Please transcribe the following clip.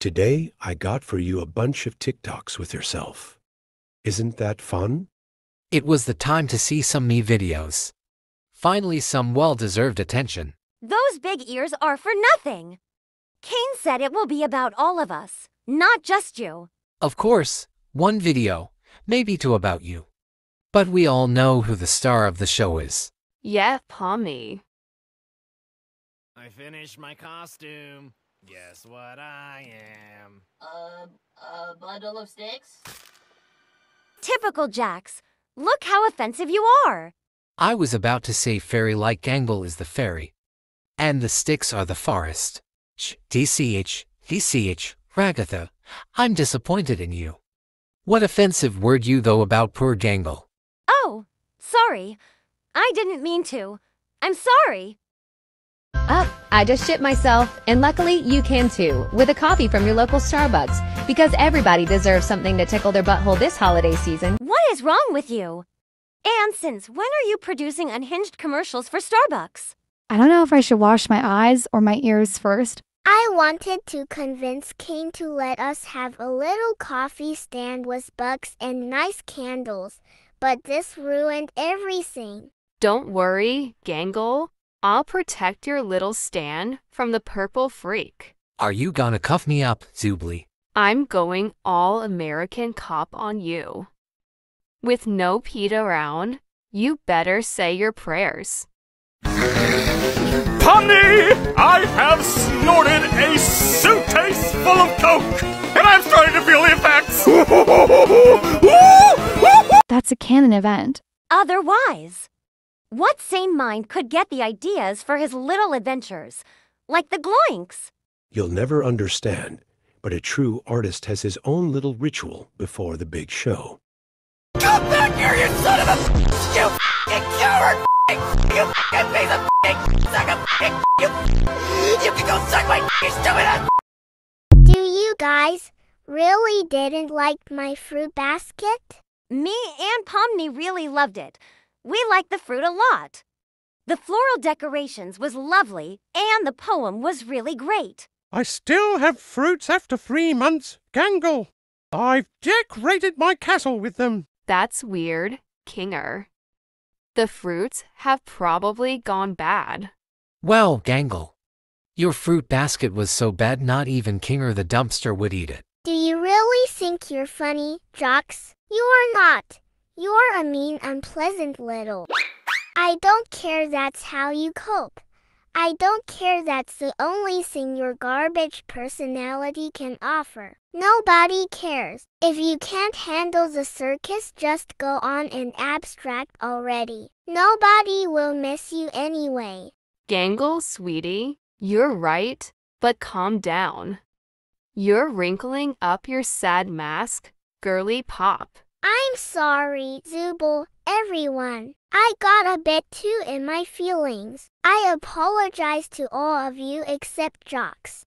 Today, I got for you a bunch of TikToks with yourself. Isn't that fun? It was the time to see some me videos. Finally, some well deserved attention. Those big ears are for nothing. Caine said it will be about all of us, not just you. Of course, one video, maybe two about you. But we all know who the star of the show is. Yeah, Pomni. I finished my costume. Guess what I am? A, a bundle of sticks? Typical Jax. Look how offensive you are. I was about to say fairy like Gangle is the fairy. And the sticks are the forest. Sh, DCH, DCH, Ragatha, I'm disappointed in you. What offensive word you though about poor Gangle? Oh, sorry. I didn't mean to. I'm sorry. Up, I just shipped myself, and luckily you can too, with a coffee from your local Starbucks, because everybody deserves something to tickle their butthole this holiday season. What is wrong with you? And since when are you producing unhinged commercials for Starbucks? I don't know if I should wash my eyes or my ears first. I wanted to convince Caine to let us have a little coffee stand with books and nice candles, but this ruined everything. Don't worry, Gangle. I'll protect your little Stan from the purple freak. Are you gonna cuff me up, Zooble? I'm going all American cop on you. With no Pete around, you better say your prayers. Pomni! I have snorted a suitcase full of coke, and I'm starting to feel the effects. That's a canon event. Otherwise, what sane mind could get the ideas for his little adventures, like the Gloinks? You'll never understand, but a true artist has his own little ritual before the big show. Come back here, you son of a you f***ing coward! You f***ing piece of f***ing suck of f***ing you! You can go suck my you stupid ass! Do you guys really didn't like my fruit basket? Me and Pomni really loved it. We liked the fruit a lot. The floral decorations was lovely, and the poem was really great. I still have fruits after three months, Gangle. I've decorated my castle with them. That's weird, Kinger. The fruits have probably gone bad. Well, Gangle. Your fruit basket was so bad not even Kinger the dumpster would eat it. Do you really think you're funny, Jax? You are not. You're a mean, unpleasant little. I don't care that's how you cope. I don't care that's the only thing your garbage personality can offer. Nobody cares. If you can't handle the circus, just go on and abstract already. Nobody will miss you anyway. Gangle, sweetie, you're right, but calm down. You're wrinkling up your sad mask, girly pop. I'm sorry, Zooble, everyone. I got a bit too in my feelings. I apologize to all of you except Jax.